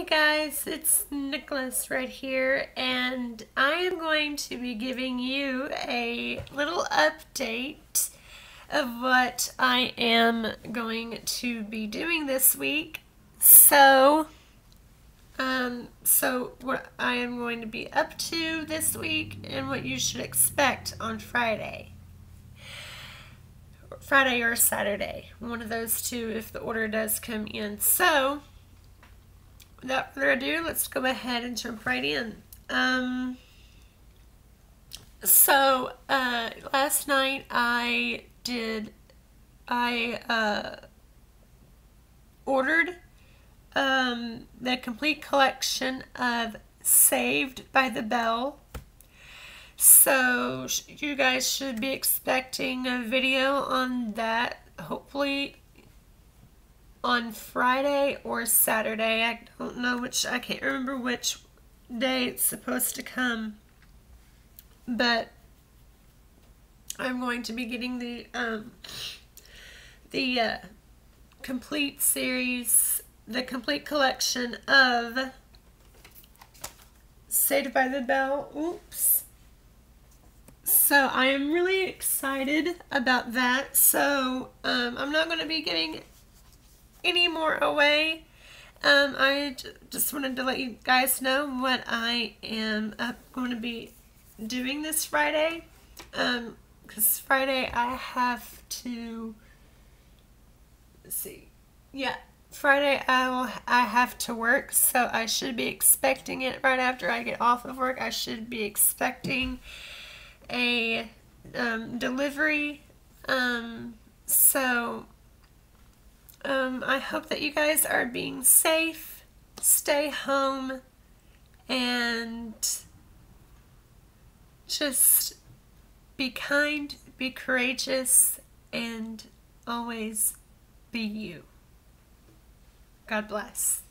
Hey guys, it's Nicholas right here, and I am going to be giving you a little update of what I am going to be doing this week. So, um, so what I am going to be up to this week and what you should expect on Friday. Friday or Saturday, one of those two if the order does come in. So, without further ado, let's go ahead and jump right in. Um, so, uh, last night I did, I, uh, ordered, um, the complete collection of Saved by the Bell. So, you guys should be expecting a video on that, hopefully on Friday or Saturday. I don't know which, I can't remember which day it's supposed to come. But I'm going to be getting the, um, the, uh, complete series, the complete collection of Saved by the Bell. Oops. So I am really excited about that. So um, I'm not going to be giving any more away. Um, I just wanted to let you guys know what I am uh, going to be doing this Friday. Um, because Friday I have to, see, yeah, Friday I will, I have to work, so I should be expecting it right after I get off of work. I should be expecting a um, delivery. Um, um, I hope that you guys are being safe, stay home, and just be kind, be courageous, and always be you. God bless.